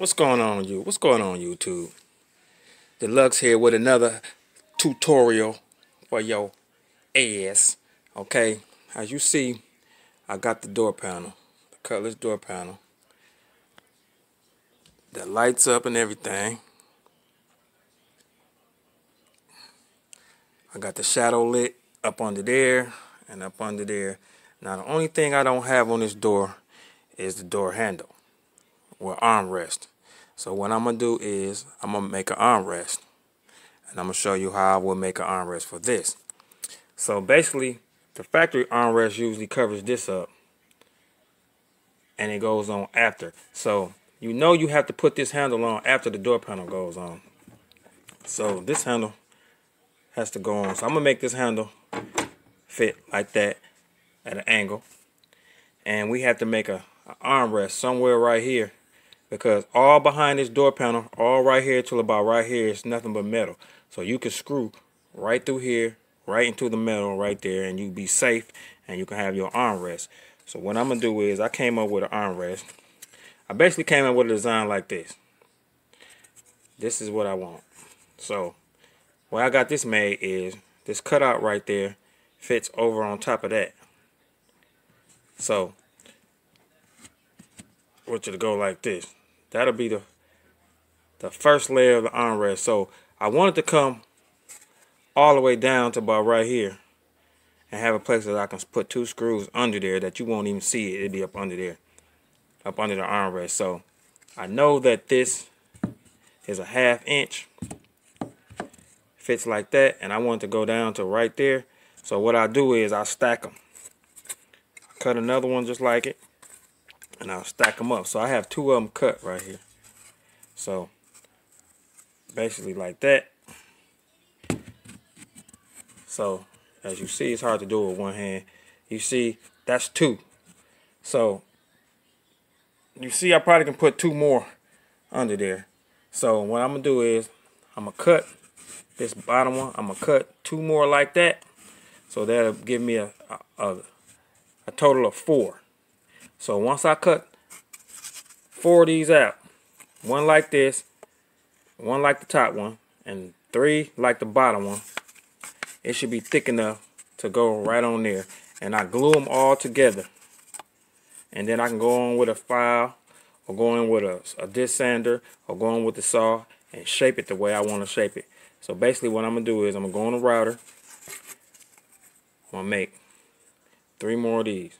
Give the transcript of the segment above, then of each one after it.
What's going on you? What's going on YouTube? D.lux here with another tutorial for your ass. Okay, as you see, I got the door panel, the Cutlass door panel. That lights up and everything. I got the shadow lit up under there and up under there. Now the only thing I don't have on this door is the door handle or armrest. So what I'm going to do is I'm going to make an armrest. And I'm going to show you how I will make an armrest for this. So basically, the factory armrest usually covers this up. And it goes on after. So you know you have to put this handle on after the door panel goes on. So this handle has to go on. So I'm going to make this handle fit like that at an angle. And we have to make a, a armrest somewhere right here because all behind this door panel, all right here till about right here is nothing but metal. So you can screw right through here, right into the metal right there, and you be safe and you can have your armrest. So what I'm gonna do is I came up with an armrest. I basically came up with a design like this. This is what I want. So where I got this made is this cutout right there fits over on top of that. So which will go like this. That'll be the the first layer of the armrest. So I want it to come all the way down to about right here and have a place that I can put two screws under there that you won't even see it. It'll be up under there, up under the armrest. So I know that this is a half inch, fits like that, and I want it to go down to right there. So what I do is I stack them. cut another one just like it and I'll stack them up. So I have two of them cut right here. So basically like that. So as you see, it's hard to do with one hand. You see, that's two. So you see, I probably can put two more under there. So what I'm gonna do is I'm gonna cut this bottom one. I'm gonna cut two more like that. So that'll give me a, a, a total of four. So once I cut four of these out, one like this, one like the top one, and three like the bottom one, it should be thick enough to go right on there. And I glue them all together. And then I can go on with a file, or go in with a, a disc sander, or go on with the saw, and shape it the way I want to shape it. So basically what I'm going to do is I'm going to go on the router. I'm going to make three more of these.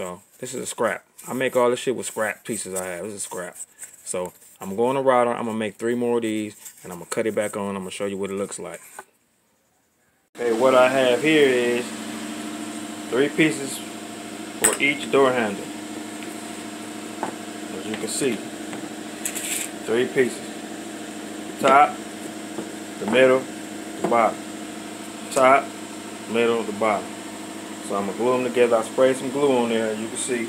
So this is a scrap. I make all this shit with scrap pieces I have. This is scrap. So I'm going to router. I'm going to make three more of these. And I'm going to cut it back on. I'm going to show you what it looks like. Okay, what I have here is three pieces for each door handle. As you can see, three pieces. The top, the middle, the bottom. Top, middle, the bottom. So I'm going to glue them together. I sprayed some glue on there, you can see.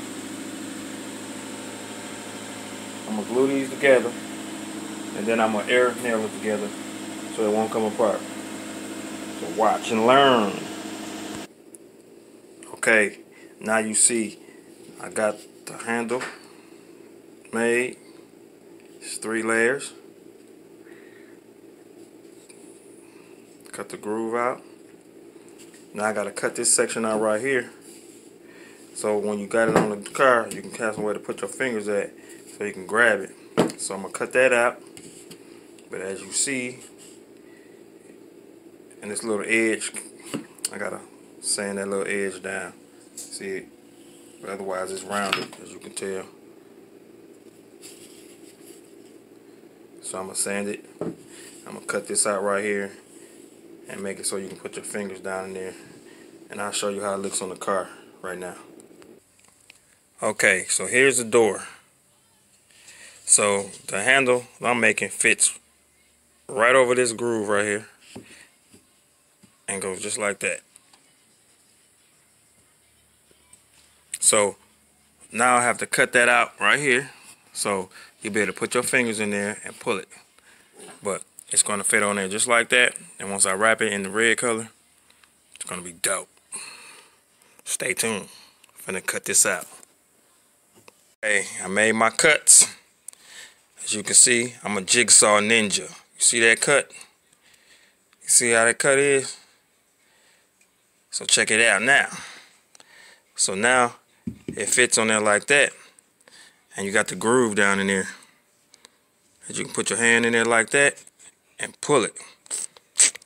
I'm going to glue these together. And then I'm going to air nail it together so it won't come apart. So watch and learn. Okay, now you see I got the handle made. It's three layers. Cut the groove out. Now I got to cut this section out right here. So when you got it on the car, you can have somewhere to put your fingers at so you can grab it. So I'm to cut that out. But as you see, in this little edge, I got to sand that little edge down. See it? But otherwise it's rounded, as you can tell. So I'm to sand it. I'm to cut this out right here and make it so you can put your fingers down in there. And I'll show you how it looks on the car right now. Okay so here's the door. So the handle I'm making fits right over this groove right here and goes just like that. So now I have to cut that out right here. So you'll be able to put your fingers in there and pull it. But it's going to fit on there just like that. And once I wrap it in the red color, it's going to be dope. Stay tuned. I'm going to cut this out. Hey, I made my cuts. As you can see, I'm a jigsaw ninja. You see that cut? You see how that cut is? So check it out now. So now it fits on there like that. And you got the groove down in there. As you can put your hand in there like that and pull it.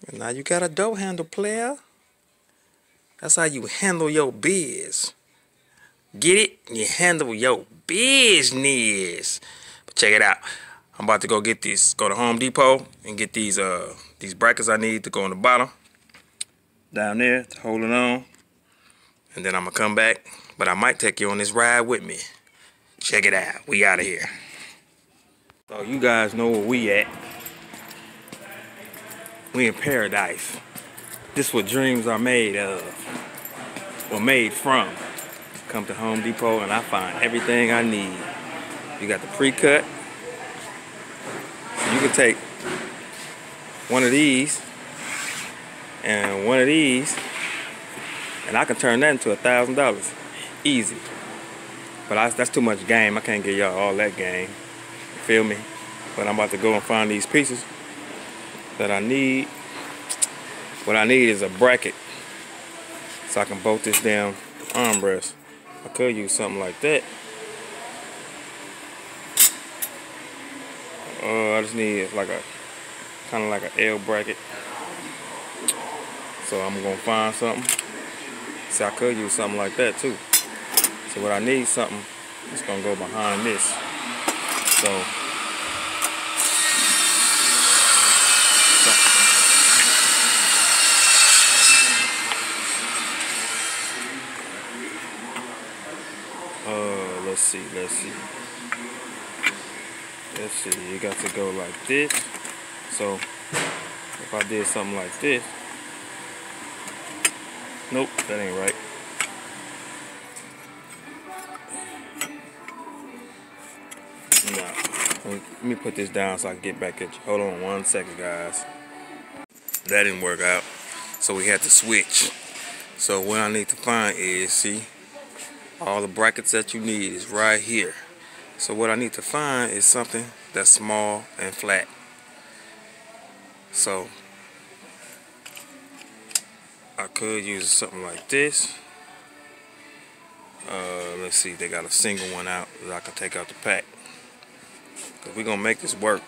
And now you got a door handle player. That's how you handle your biz. Get it? You handle your business. But check it out. I'm about to go get these, go to Home Depot and get these uh these brackets I need to go on the bottom. Down there to hold it on. And then I'm gonna come back. But I might take you on this ride with me. Check it out. We out of here. So you guys know where we at. We in paradise. This is what dreams are made of. Or made from. Come to Home Depot and I find everything I need. You got the pre-cut. So you can take one of these and one of these and I can turn that into a thousand dollars easy but I, that's too much game I can't give y'all all that game feel me but I'm about to go and find these pieces that I need what I need is a bracket so I can bolt this down armrest. I could use something like that. Uh, I just need like a kind of like an L bracket. So I'm gonna find something. See I could use something like that too. So what I need something that's gonna go behind this. So Uh, let's see, let's see. You got to go like this. So, if I did something like this, nope, that ain't right. No, let me put this down so I can get back at you. Hold on one second, guys. That didn't work out, so we had to switch. So what I need to find is, see, all the brackets that you need is right here. So what I need to find is something that's small and flat. So I could use something like this. Uh, let's see, they got a single one out that I can take out the pack. Cause we're gonna make this work.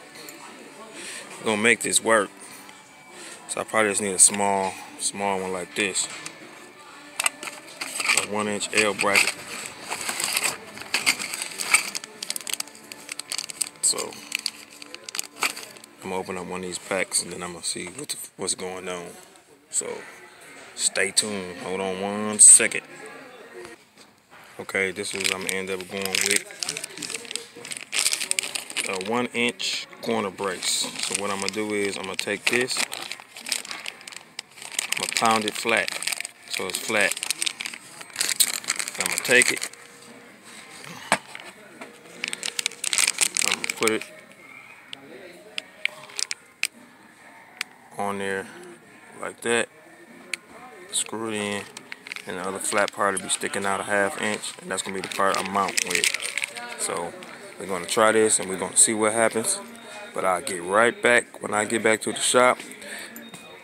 We're gonna make this work. So I probably just need a small, small one like this one inch L bracket. So I'm gonna open up one of these packs and then I'm gonna see what the, what's going on. So stay tuned. Hold on one second. Okay, this is I'm gonna end up going with a one inch corner brace. So what I'm gonna do is I'm gonna take this, I'm gonna pound it flat. So it's flat. I'm gonna take it. I'm gonna put it on there like that. Screw it in. And the other flat part will be sticking out a half inch. And that's gonna be the part I mount with. So we're gonna try this and we're gonna see what happens. But I'll get right back when I get back to the shop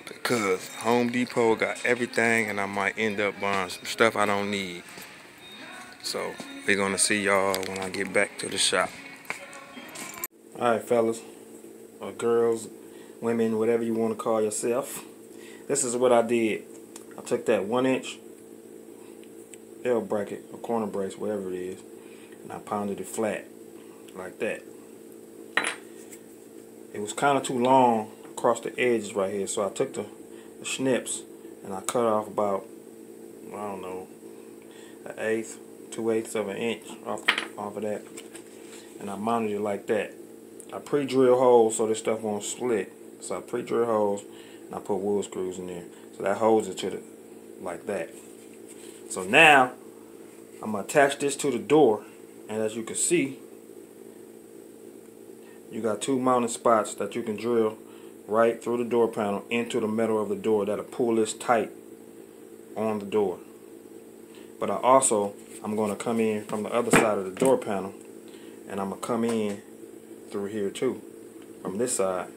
because Home Depot got everything and I might end up buying some stuff I don't need. So we're gonna see y'all when I get back to the shop. Alright fellas, or girls, women, whatever you want to call yourself. This is what I did. I took that one inch L bracket or corner brace, whatever it is, and I pounded it flat like that. It was kind of too long across the edges right here, so I took the, the snips and I cut off about, I don't know, an eighth two eighths of an inch off, off of that. And I mounted it like that. I pre-drill holes so this stuff won't split. So I pre-drill holes and I put wood screws in there. So that holds it to the, like that. So now, I'm going to attach this to the door. And as you can see, you got two mounting spots that you can drill right through the door panel into the metal of the door that'll pull this tight on the door. But I also, I'm going to come in from the other side of the door panel and I'm going to come in through here too from this side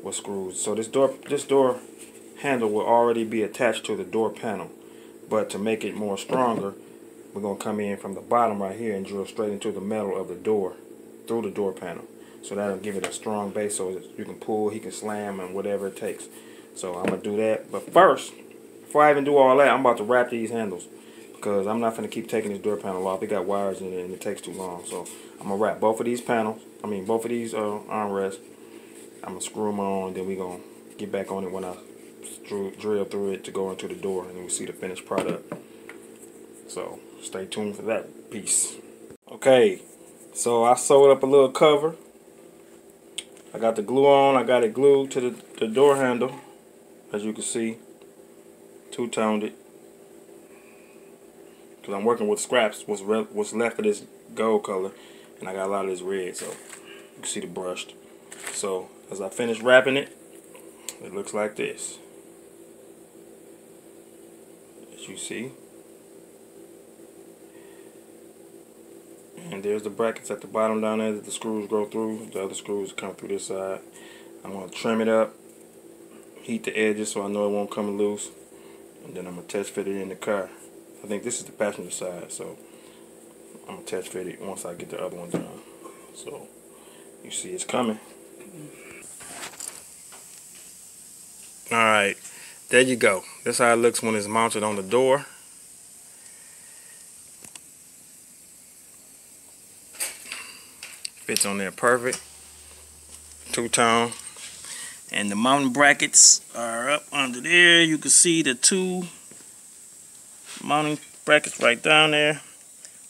with screws. So this door, this door handle will already be attached to the door panel. But to make it more stronger, we're going to come in from the bottom right here and drill straight into the metal of the door through the door panel. So that'll give it a strong base so you can pull, he can slam, and whatever it takes. So I'm going to do that. But first, before I even do all that, I'm about to wrap these handles. Because I'm not going to keep taking this door panel off. It got wires in it and it takes too long. So I'm going to wrap both of these panels. I mean, both of these uh, armrests. I'm going to screw them on. and Then we're going to get back on it when I drill through it to go into the door. And we'll see the finished product. So stay tuned for that piece. Okay, so I sewed up a little cover. I got the glue on. I got it glued to the, the door handle, as you can see. Two-toned it. Because I'm working with scraps, what's, what's left of this gold color. And I got a lot of this red, so you can see the brushed. So, as I finish wrapping it, it looks like this. As you see. and there's the brackets at the bottom down there that the screws go through the other screws come through this side I'm going to trim it up heat the edges so I know it won't come loose and then I'm going to test fit it in the car. I think this is the passenger side so I'm going to test fit it once I get the other one done. So you see it's coming. Alright there you go. That's how it looks when it's mounted on the door. Fits on there perfect. Two-tone. And the mounting brackets are up under there. You can see the two mounting brackets right down there.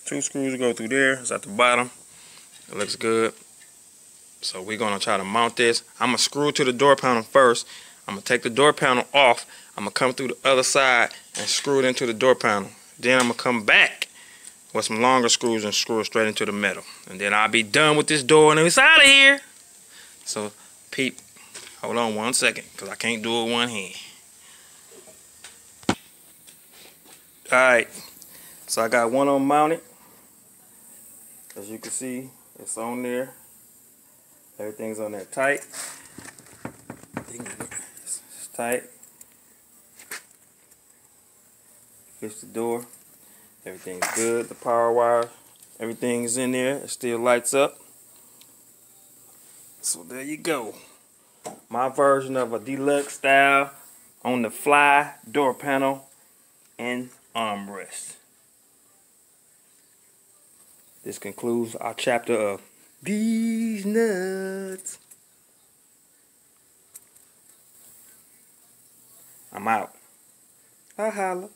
Two screws go through there. It's at the bottom. It looks good. So we're to try to mount this. I'm to screw to the door panel first. I'm to take the door panel off. I'm to come through the other side and screw it into the door panel. Then I'm to come back with some longer screws and screw it straight into the metal. And then I'll be done with this door and it's out of here. So, peep, hold on one second because I can't do it one hand. Alright, so I got one on mounted. As you can see, it's on there. Everything's on there tight. It's tight. Fix the door. Everything's good. The power wire, everything's in there. It still lights up. So there you go. My version of a D.lux style on the fly door panel and armrest. This concludes our chapter of These Nuts. I'm out. I holla.